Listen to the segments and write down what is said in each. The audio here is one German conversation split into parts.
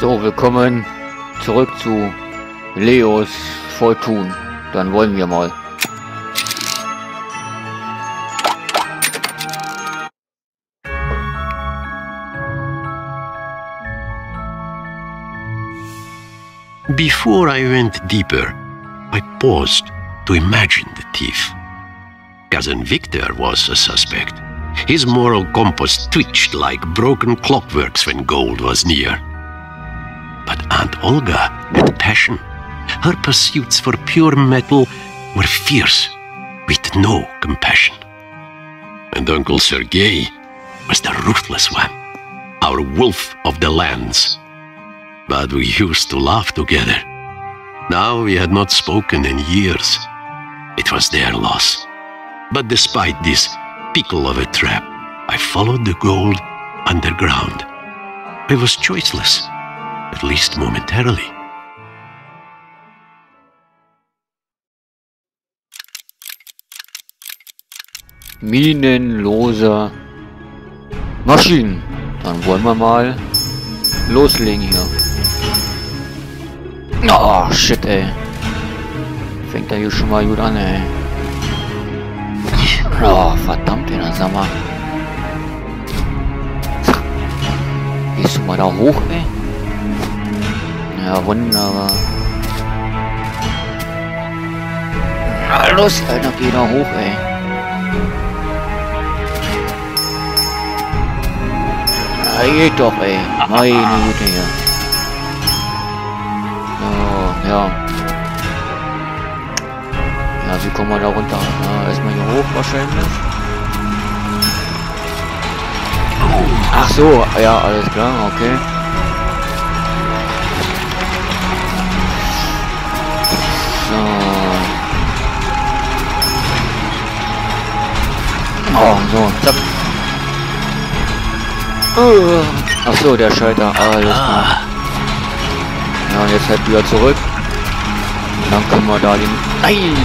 So, willkommen zurück zu Leos Fortun. Dann wollen wir mal. Before I went deeper, I paused to imagine the thief. Cousin Victor was a suspect. His moral compass twitched like broken clockworks when gold was near. But Aunt Olga had passion. Her pursuits for pure metal were fierce, with no compassion. And Uncle Sergei was the ruthless one, our wolf of the lands. But we used to laugh together. Now we had not spoken in years. It was their loss. But despite this pickle of a trap, I followed the gold underground. I was choiceless, at least momentarily. Minenlose Maschinen. Dann wollen wir mal loslegen hier. Oh, shit, ey. Fängt er hier schon mal gut an, ey. Oh, verdammt, ey, sag mal. Gehst du mal da hoch, ey? Ja, wunderbar. Na los, Alter, geh da hoch, ey. Na, geht doch, ey. Meine Güte hier. So, ja. Ja, wie kommen wir da runter? Ja, erstmal hier hoch wahrscheinlich. Ach so, ja, alles klar, okay. So, zack. Uh, Ach so, der Schalter, alles klar. Ja, und jetzt halt wieder zurück. Und dann können wir da den... Nein!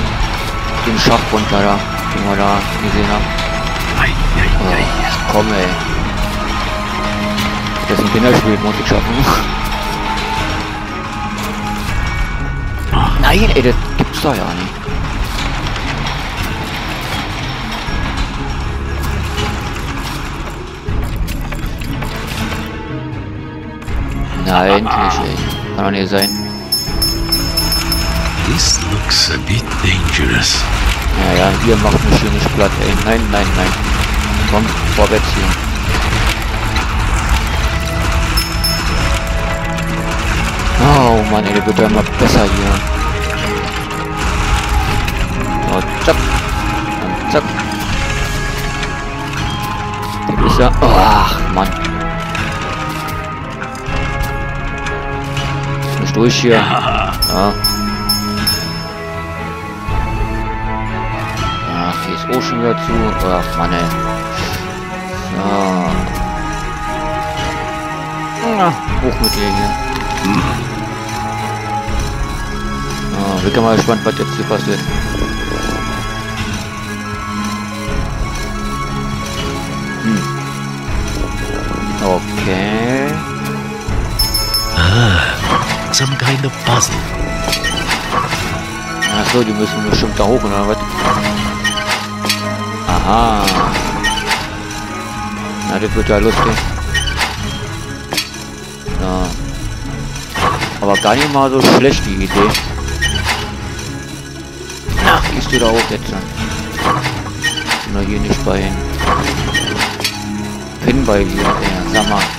Den Schacht runter da, den wir da gesehen haben. Oh, komm ey. Das ist ein Kinderspiel, muss ich schaffen. Nein, ey, das gibt's doch ja nicht. Nein, nicht. Kann doch nicht sein. This looks a bit dangerous. Naja, ihr macht mich hier nicht platt, ey. Nein, nein, nein. Komm, vorwärts hier. Oh Mann, ey, der wird ja immer besser hier. So, zack. Und zack. Der ist ja... Ach, Mann. Nicht durch hier. Ja. Ach, hier ist auch schon wieder zu. Ach, Mann, ey. So. Na, hoch mit dir hier. Ah, bin mal gespannt, was jetzt hier passiert. Hm. Okay. Some kind of puzzle. Achso, die müssen bestimmt da hoch, oder was? Aha. Na, das wird ja lustig. Ja. Aber gar nicht mal so schlecht, die Idee. Ach, gehst du da hoch jetzt? Na, hier nicht bei hin. Pin bei dir, ja, sag mal.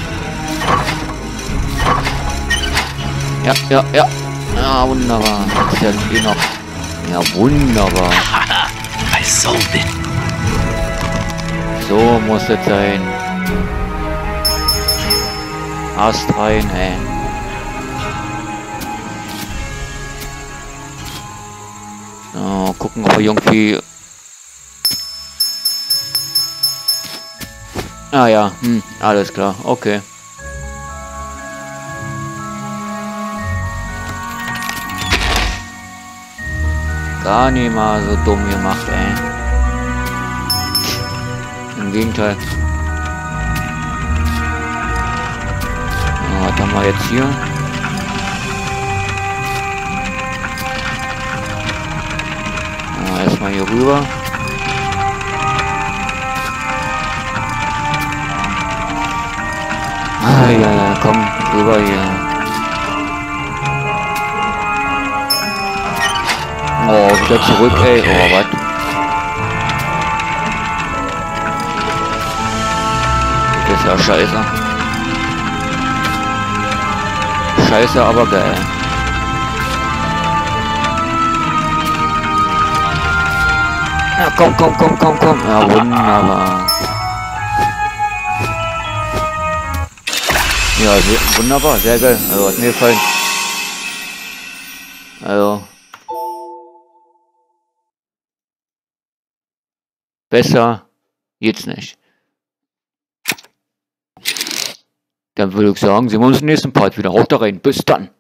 Ja, ja, ja. Ja, wunderbar. Ist ja eh noch. Ja, wunderbar. I solved it. So muss es sein. Ast rein, ey. So, gucken, ob wir irgendwie... Ah ja, hm, alles klar, okay. Gar nicht mal so dumm gemacht, ey. Im Gegenteil. Ja, warte machen wir jetzt hier. Ja, erstmal hier rüber. Ah, ja, ja, komm, rüber hier. Wieder zurück, ey. Oh, was? Das ist ja scheiße. Scheiße, aber geil. Ja, komm, komm, komm, komm, komm. Ja, wunderbar. Ja, sehr, wunderbar, sehr geil. Also hat mir gefallen. Also. Besser geht's nicht. Dann würde ich sagen, sehen wir uns im nächsten Part wieder. Haut rein. Bis dann.